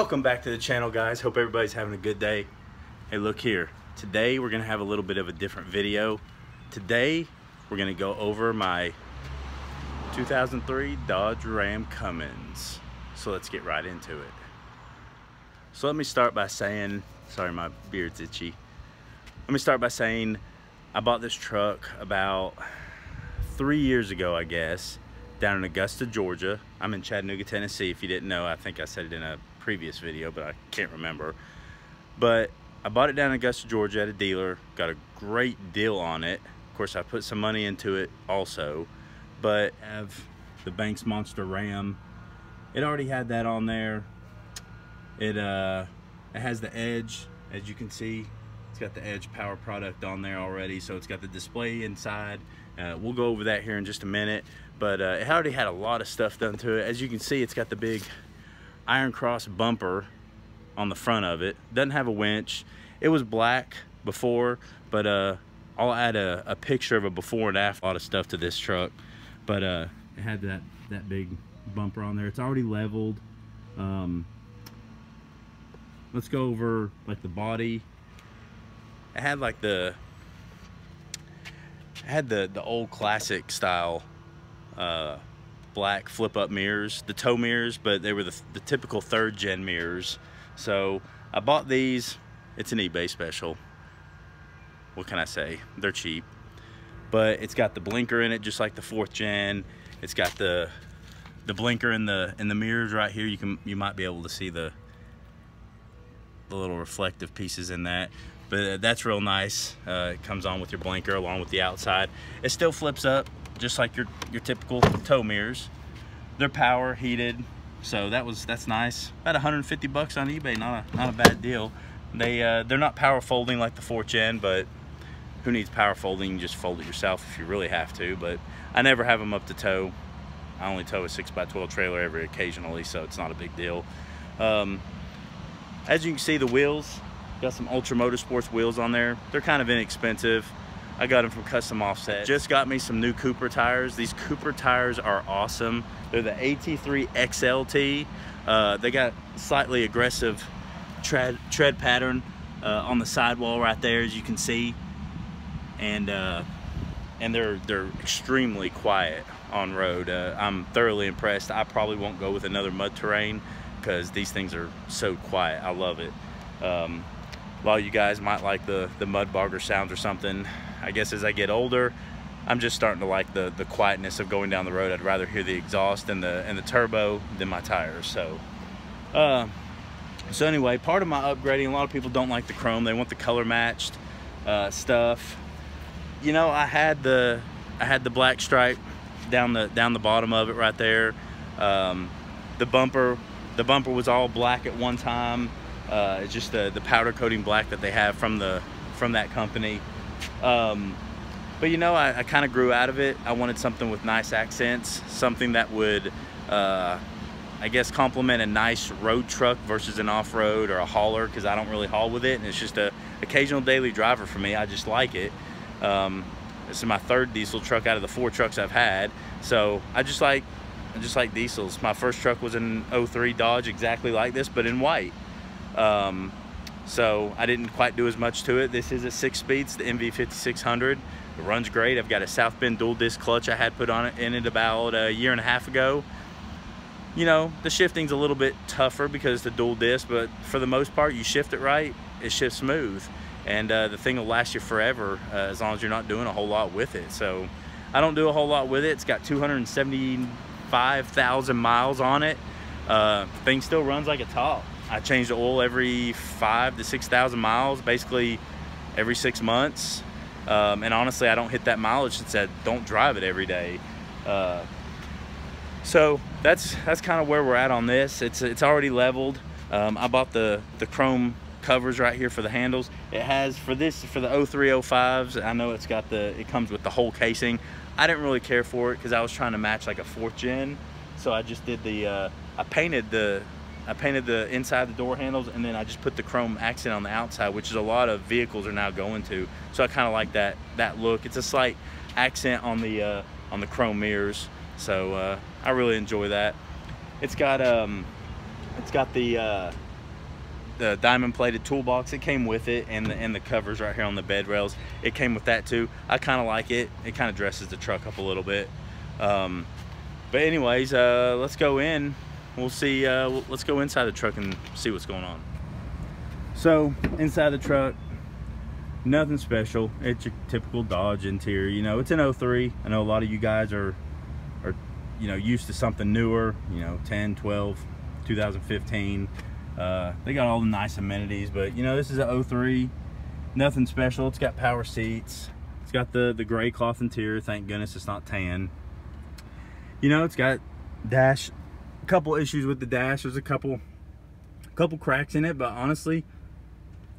Welcome back to the channel guys. Hope everybody's having a good day. Hey look here. Today we're gonna have a little bit of a different video. Today we're gonna go over my 2003 Dodge Ram Cummins. So let's get right into it. So let me start by saying, sorry my beard's itchy. Let me start by saying I bought this truck about three years ago I guess down in Augusta, Georgia. I'm in Chattanooga, Tennessee. If you didn't know, I think I said it in a previous video, but I can't remember. But I bought it down in Augusta, Georgia at a dealer. Got a great deal on it. Of course, I put some money into it also. But I have the Banks Monster Ram. It already had that on there. It uh, it has the Edge, as you can see. It's got the Edge power product on there already, so it's got the display inside. Uh, we'll go over that here in just a minute but uh, it already had a lot of stuff done to it. As you can see, it's got the big Iron Cross bumper on the front of it. Doesn't have a winch. It was black before, but uh, I'll add a, a, picture of a before and after. A lot of stuff to this truck, but uh, it had that that big bumper on there. It's already leveled. Um, let's go over like the body. It had like the it had the the old classic style uh, black flip up mirrors, the tow mirrors, but they were the, the typical third gen mirrors. So I bought these. It's an eBay special. What can I say? They're cheap. But it's got the blinker in it just like the fourth gen. It's got the the blinker in the in the mirrors right here. You can you might be able to see the the little reflective pieces in that but that's real nice uh, it comes on with your blinker along with the outside it still flips up just like your, your typical tow mirrors. They're power heated, so that was that's nice. About 150 bucks on eBay, not a, not a bad deal. They uh, they're not power folding like the 4th gen, but who needs power folding? You just fold it yourself if you really have to. But I never have them up to tow. I only tow a 6x12 trailer every occasionally, so it's not a big deal. Um, as you can see, the wheels got some Ultra Motorsports wheels on there. They're kind of inexpensive. I got them from Custom Offset. Just got me some new Cooper tires. These Cooper tires are awesome. They're the AT3 XLT. Uh, they got slightly aggressive tread, tread pattern uh, on the sidewall right there, as you can see. And uh, and they're they're extremely quiet on road. Uh, I'm thoroughly impressed. I probably won't go with another mud terrain because these things are so quiet. I love it. Um, you guys might like the the mud bogger sounds or something. I guess as I get older, I'm just starting to like the the quietness of going down the road. I'd rather hear the exhaust and the and the turbo than my tires. So, uh, so anyway, part of my upgrading, a lot of people don't like the chrome. They want the color matched uh, stuff. You know, I had the I had the black stripe down the down the bottom of it right there. Um, the bumper the bumper was all black at one time. Uh, it's just the the powder coating black that they have from the from that company. Um, but you know, I, I kind of grew out of it. I wanted something with nice accents, something that would, uh, I guess, complement a nice road truck versus an off-road or a hauler because I don't really haul with it. And it's just a occasional daily driver for me. I just like it. Um, this is my third diesel truck out of the four trucks I've had. So I just like, I just like diesels. My first truck was an 03 Dodge exactly like this, but in white. Um, so I didn't quite do as much to it. This is a six speeds, the NV5600. It runs great. I've got a South Bend dual disc clutch I had put on it in it about a year and a half ago. You know, the shifting's a little bit tougher because it's the dual disc, but for the most part, you shift it right, it shifts smooth. And uh, the thing will last you forever uh, as long as you're not doing a whole lot with it. So I don't do a whole lot with it. It's got 275,000 miles on it. Uh, thing still runs like a top. I change the oil every five to 6,000 miles, basically every six months. Um, and honestly, I don't hit that mileage since I don't drive it every day. Uh, so that's that's kind of where we're at on this. It's it's already leveled. Um, I bought the the chrome covers right here for the handles. It has for this for the 0305s. I know it's got the it comes with the whole casing. I didn't really care for it because I was trying to match like a fourth gen. So I just did the uh, I painted the I painted the inside the door handles and then I just put the chrome accent on the outside, which is a lot of vehicles are now going to. So I kind of like that that look. It's a slight accent on the uh, on the chrome mirrors. So uh, I really enjoy that. It's got um, it's got the uh, the diamond plated toolbox. It came with it and the, and the covers right here on the bed rails. It came with that too. I kind of like it. It kind of dresses the truck up a little bit. Um, but anyways, uh, let's go in. We'll see, uh, let's go inside the truck and see what's going on. So inside the truck, nothing special. It's your typical Dodge interior. You know, it's an 03. I know a lot of you guys are, are, you know, used to something newer, you know, 10, 12, 2015. Uh, they got all the nice amenities, but you know, this is a 03. Nothing special. It's got power seats. It's got the, the gray cloth interior. Thank goodness it's not tan. You know, it's got dash, couple issues with the dash. There's a couple, couple cracks in it, but honestly,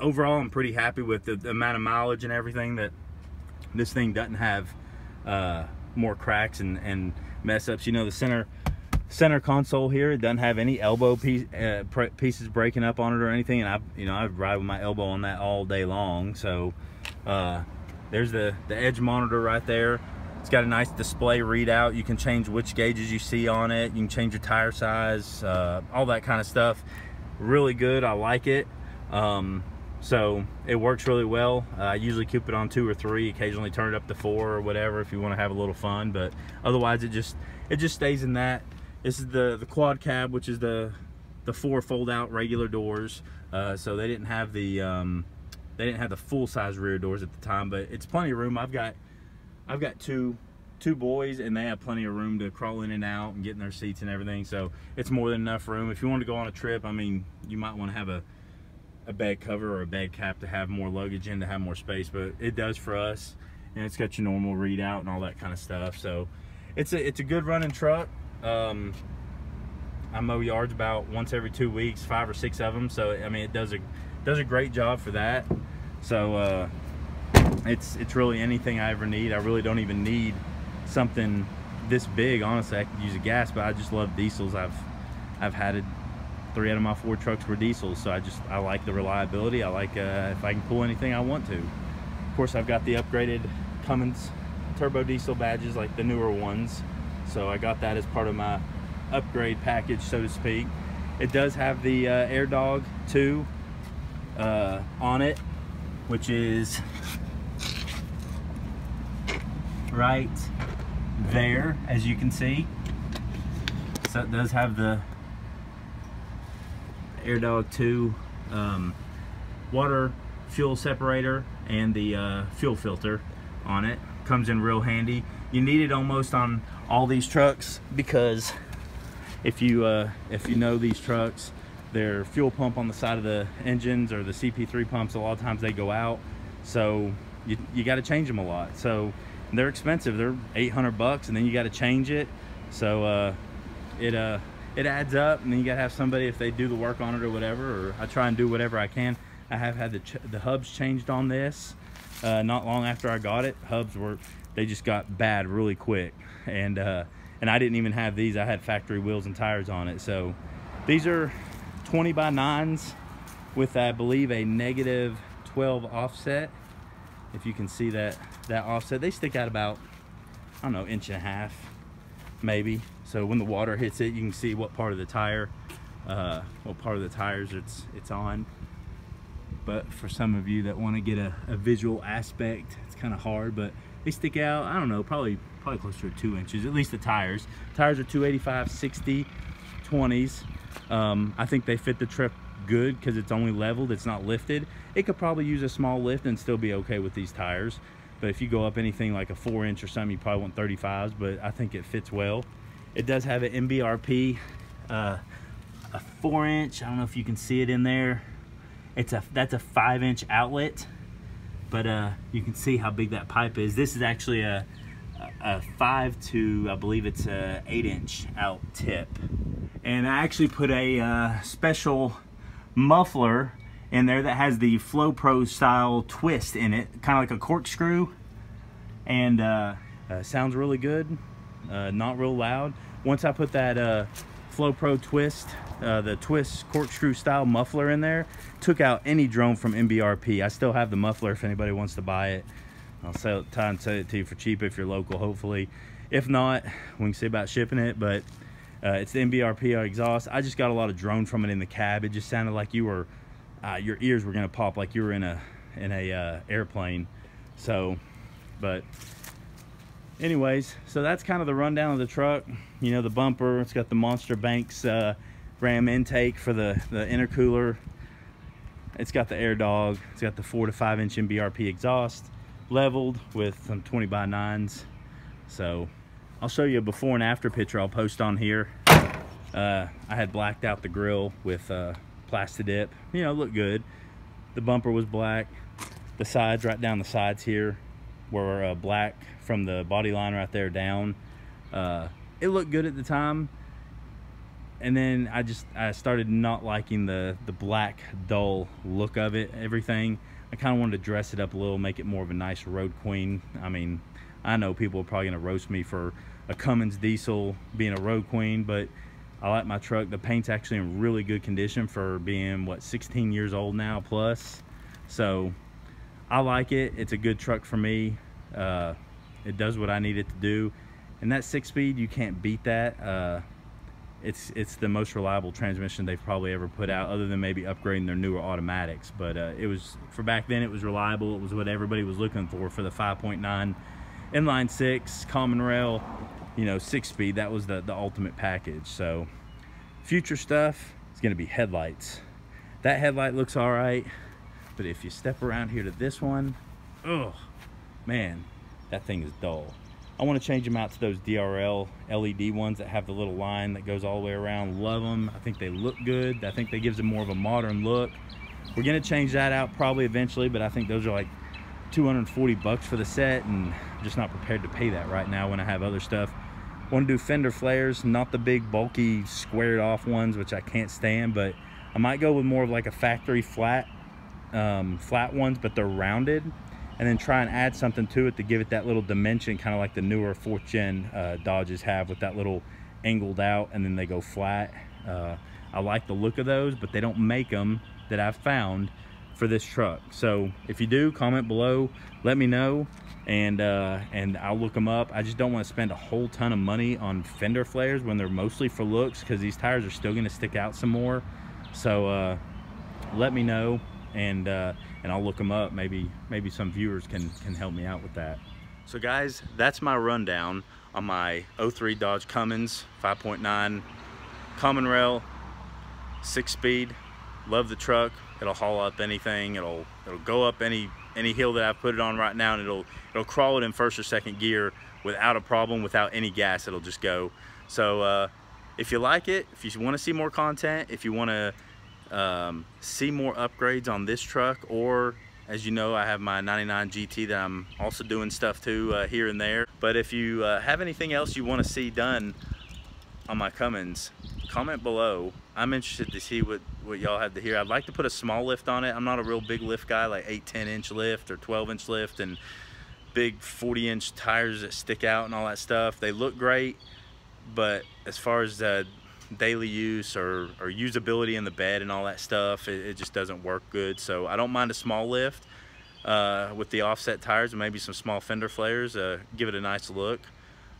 overall, I'm pretty happy with the, the, amount of mileage and everything that this thing doesn't have uh, more cracks and, and mess ups. You know, the center center console here, doesn't have any elbow piece, uh, pieces breaking up on it or anything. And I, you know, I ride with my elbow on that all day long. So uh, there's the, the edge monitor right there. It's got a nice display readout. You can change which gauges you see on it. You can change your tire size, uh, all that kind of stuff. Really good, I like it. Um, so it works really well uh, i usually keep it on two or three occasionally turn it up to four or whatever if you want to have a little fun but otherwise it just it just stays in that this is the the quad cab which is the the four fold out regular doors uh, so they didn't have the um, they didn't have the full size rear doors at the time but it's plenty of room i've got i've got two two boys and they have plenty of room to crawl in and out and get in their seats and everything so it's more than enough room. If you want to go on a trip i mean you might want to have a a bag cover or a bed cap to have more luggage in to have more space but it does for us and it's got your normal readout and all that kind of stuff so it's a it's a good running truck. Um, I mow yards about once every two weeks five or six of them so I mean it does a does a great job for that. So uh, it's it's really anything I ever need. I really don't even need something this big honestly. I could use a gas but I just love diesels. I've I've had it three out of my four trucks were diesels so I just I like the reliability. I like uh, if I can pull anything I want to. Of course I've got the upgraded Cummins turbo diesel badges like the newer ones so I got that as part of my upgrade package so to speak. It does have the uh, air dog 2 uh, on it which is right there as you can see so it does have the Air Dog 2 um, water fuel separator and the uh, fuel filter on it. Comes in real handy. You need it almost on all these trucks because if you uh, if you know these trucks, their fuel pump on the side of the engines or the CP3 pumps, a lot of times they go out. So you, you got to change them a lot. So they're expensive. They're 800 bucks and then you got to change it. So uh, it uh, it adds up and then you gotta have somebody if they do the work on it or whatever or I try and do whatever I can. I have had the, the hubs changed on this uh, not long after I got it. Hubs were they just got bad really quick. And uh, and I didn't even have these. I had factory wheels and tires on it. So these are 20 by 9s with I believe a negative 12 offset if you can see that that offset they stick out about I don't know inch and a half maybe so when the water hits it, you can see what part of the tire, uh, what part of the tires it's it's on. But for some of you that want to get a, a visual aspect, it's kind of hard, but they stick out, I don't know, probably probably closer to two inches, at least the tires. Tires are 285, 60, 20s. Um, I think they fit the trip good because it's only leveled, it's not lifted. It could probably use a small lift and still be okay with these tires. But if you go up anything like a four inch or something, you probably want 35s, but I think it fits well. It does have an MBRP, uh, a four inch. I don't know if you can see it in there. It's a that's a five inch outlet, but uh, you can see how big that pipe is. This is actually a, a five to I believe it's a eight inch out tip, and I actually put a uh, special muffler in there that has the Flow Pro style twist in it, kind of like a corkscrew, and uh, uh, sounds really good uh, not real loud. Once I put that uh, Flow Pro twist, uh, the twist corkscrew style muffler in there, took out any drone from MBRP. I still have the muffler if anybody wants to buy it. I'll sell it, try and sell it to you for cheap if you're local, hopefully. If not, we can see about shipping it, but uh, it's the MBRP exhaust. I just got a lot of drone from it in the cab. It just sounded like you were uh, your ears were gonna pop like you were in a in a uh, airplane. So, but anyways, so that's kind of the rundown of the truck. You know, the bumper, it's got the Monster Banks uh, Ram intake for the, the intercooler. It's got the air dog. It's got the four to five inch MBRP exhaust leveled with some 20 by nines. So I'll show you a before and after picture I'll post on here. Uh, I had blacked out the grill with uh, Plastidip. You know, looked good. The bumper was black. The sides, right down the sides here, were uh, black from the body line right there down. Uh, it looked good at the time. And then I just, I started not liking the, the black, dull look of it, everything. I kind of wanted to dress it up a little, make it more of a nice road queen. I mean, I know people are probably going to roast me for a Cummins diesel being a road queen, but I like my truck. The paint's actually in really good condition for being, what, 16 years old now plus. So I like it. It's a good truck for me. Uh, it does what I need it to do. And that six speed, you can't beat that. Uh, it's it's the most reliable transmission they've probably ever put out other than maybe upgrading their newer automatics but uh, it was for back then it was reliable it was what everybody was looking for for the 5.9 inline six common rail you know six speed that was the the ultimate package so future stuff is going to be headlights that headlight looks all right but if you step around here to this one oh man that thing is dull I want to change them out to those DRL LED ones that have the little line that goes all the way around. Love them. I think they look good. I think they gives them more of a modern look. We're going to change that out probably eventually, but I think those are like 240 bucks for the set and just not prepared to pay that right now when I have other stuff. Want to do fender flares, not the big bulky squared off ones, which I can't stand, but I might go with more of like a factory flat, um, flat ones, but they're rounded and then try and add something to it to give it that little dimension, kind of like the newer fourth gen uh, Dodges have with that little angled out and then they go flat. Uh, I like the look of those, but they don't make them that I've found for this truck. So if you do, comment below, let me know, and uh, and I'll look them up. I just don't want to spend a whole ton of money on fender flares when they're mostly for looks because these tires are still going to stick out some more. So uh, let me know and uh, and I'll look them up. Maybe maybe some viewers can can help me out with that. So guys, that's my rundown on my 03 Dodge Cummins 5.9 common rail, six speed. Love the truck. It'll haul up anything. It'll it'll go up any any hill that I've put it on right now, and it'll it'll crawl it in first or second gear without a problem, without any gas. It'll just go. So uh, if you like it, if you want to see more content, if you want to um, see more upgrades on this truck or as you know I have my 99 GT that I'm also doing stuff to uh, here and there but if you uh, have anything else you want to see done on my Cummins comment below I'm interested to see what what y'all have to hear I'd like to put a small lift on it I'm not a real big lift guy like 8 10 inch lift or 12 inch lift and big 40 inch tires that stick out and all that stuff they look great but as far as daily use or, or usability in the bed and all that stuff, it, it just doesn't work good. So I don't mind a small lift uh, with the offset tires and maybe some small fender flares, uh, give it a nice look.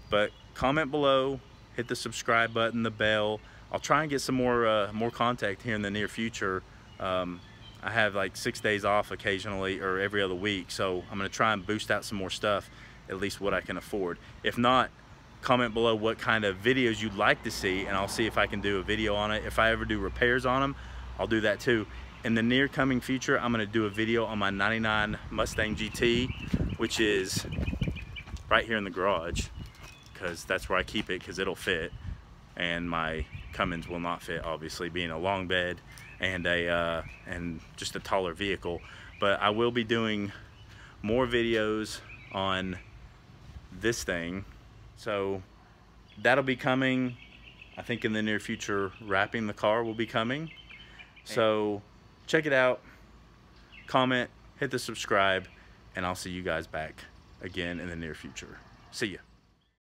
But comment below, hit the subscribe button, the bell. I'll try and get some more uh, more contact here in the near future. Um, I have like six days off occasionally or every other week, so I'm gonna try and boost out some more stuff, at least what I can afford. If not, comment below what kind of videos you'd like to see and I'll see if I can do a video on it. If I ever do repairs on them, I'll do that too. In the near coming future, I'm gonna do a video on my 99 Mustang GT, which is right here in the garage because that's where I keep it because it'll fit and my Cummins will not fit obviously being a long bed and a uh, and just a taller vehicle but I will be doing more videos on this thing so that'll be coming. I think in the near future, wrapping the car will be coming. So check it out, comment, hit the subscribe, and I'll see you guys back again in the near future. See ya.